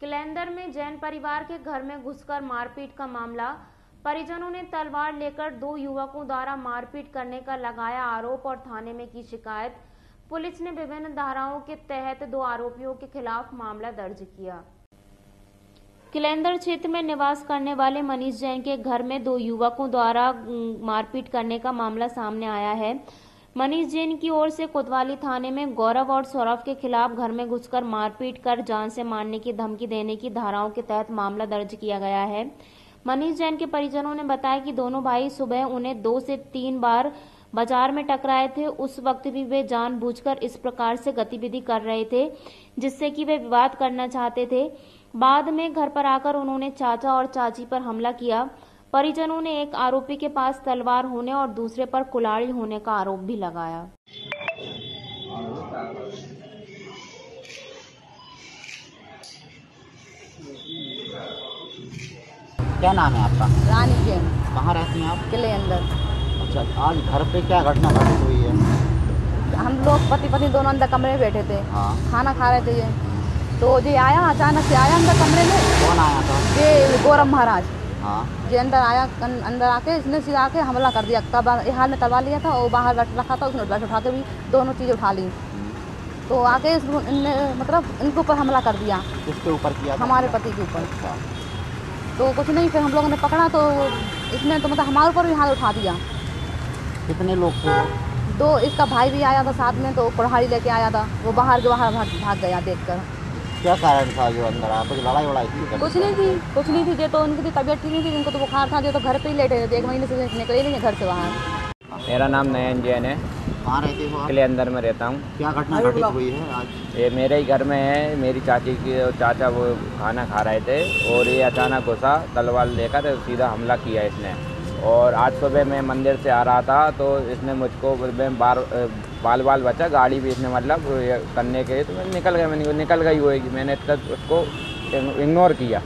किलेंदर में जैन परिवार के घर में घुसकर मारपीट का मामला। परिजनों ने तलवार लेकर दो युवकों द्वारा मारपीट करने का लगाया आरोप और थाने में की शिकायत। पुलिस ने विभिन्न धाराओं के तहत दो आरोपियों के खिलाफ मामला दर्ज किया। किलेंदर क्षेत्र में निवास करने वाले मनीष जैन के घर में दो युवकों द्वारा मारपीट करने का मामला सामने आया है। मनीष जैन की ओर से कोतवाली थाने में गौरव और सौरभ के खिलाफ घर में घुसकर मारपीट कर जान से मारने की धमकी देने की धाराओं के तहत मामला दर्ज किया गया है। मनीष जैन के परिजनों ने बताया कि दोनों भाई सुबह उन्हें दो से तीन बार बाज़ार में टकराए थे। उस वक्त भी वे जानबूझकर इस प्रकार से गतिविधि कर रहे थे, जिससे कि वे विवाद करना चाहते थे। बाद में घर पर आकर उन्होंने चाचा और चाची पर हमला किया। परिजनों ने एक आरोपी के पास तलवार होने और दूसरे पर कुलाड़ी होने का आरोप भी लगाया। क्या नाम है आपका? रानी जैन। कहाँ रहती हैं आप? किले अंदर। अच्छा आज घर पे क्या घटना घटित हुई है? हम लोग पति पत्नी दोनों अंदर कमरे में बैठे थे। हाँ। खाना खा रहे थे ये। तो ये आया अचानक से आया अंदर कमरे में? कौन आया था? ये गौरव महाराज। हाँ। ये अंदर आया अंदर आके इसने सीधा आके हमला कर दिया। तब हाथ में तलवा लिया था और बाहर रख- रखा था उसने ब्रश उठा के भी दोनों चीज़ उठा ली। तो आके इसको इनने मतलब इनके ऊपर हमला कर दिया। किसके ऊपर किया हमारे पति के ऊपर। तो कुछ नहीं फिर हम लोगों ने पकड़ा तो इसने तो मतलब हमारे ऊपर भी हाथ उठा दिया। कितने लोग थे? दो इसका भाई भी आया था साथ में तो कुल्हाड़ी लेके आया था। वो बाहर के बाहर भाग भाग गया देखकर। क्या कारण था जो अंदर आया? कुछ लड़ाई वड़ाई थी कुछ नहीं थी कुछ नहीं थी जो तो उनकी तो तबीयत ठीक नहीं थी उनको तो बुखार था जो तो घर पे ही लेटे थे एक महीने से निकले नहीं घर से बाहर। मेरा नाम नयन जैन है। कहाँ रहते हो आप? किले अंदर में रहता हूँ। क्या घटना घटित हुई है आज? ये मेरे ही घर में है मेरी चाची की और चाचा वो खाना खा रहे थे और ये अचानक घुसा तलवार लेकर सीधा हमला किया इसने। और आज सुबह मैं मंदिर से आ रहा था तो इसने मुझको मैं बार बाल बाल बचा, गाड़ी भी इसने मतलब करने के तो मैं निकल गया, मैंने निकल गई होएगी मैंने तक उसको इग्नोर किया।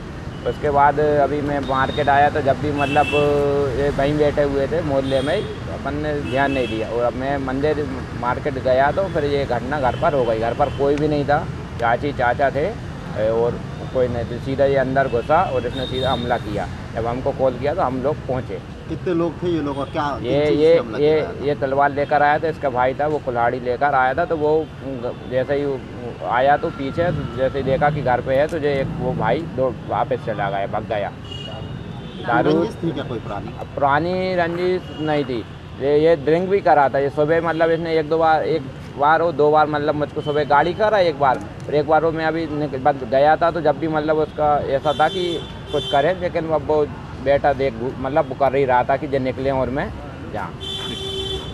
उसके बाद अभी मैं मार्केट आया तो जब भी मतलब ये वहीं बैठे हुए थे मोहल्ले में तो अपन ने ध्यान नहीं दिया। और अब मैं मंदिर मार्केट गया तो फिर ये घटना घर पर हो गई। घर पर कोई भी नहीं था चाची चाचा थे। और कोई नहीं तो सीधा ये अंदर घुसा और इसने सीधा हमला किया। जब हमको कॉल किया तो हम लोग पहुँचे। कितने लोग थे ये लोग और क्या ये ये ये ये तलवार लेकर आया था इसका भाई था वो कुल्हाड़ी लेकर आया था तो वो जैसे ही आया तो पीछे तो जैसे ही देखा कि घर पे है तो जो एक वो भाई दो वापस चला गया भग गया। दारू थी क्या कोई पुरानी? पुरानी रंजिश नहीं थी। ये ये ड्रिंक भी करा था ये सुबह मतलब इसने एक दो बार एक बार हो, दो बार मतलब मुझको सुबह गाड़ी करा, एक बार। और एक बार वो मैं अभी गया था तो जब भी मतलब उसका ऐसा था कि कुछ करें, लेकिन अब वो बेटा देख मतलब कर ही रहा था कि जो निकले और मैं जाऊँ।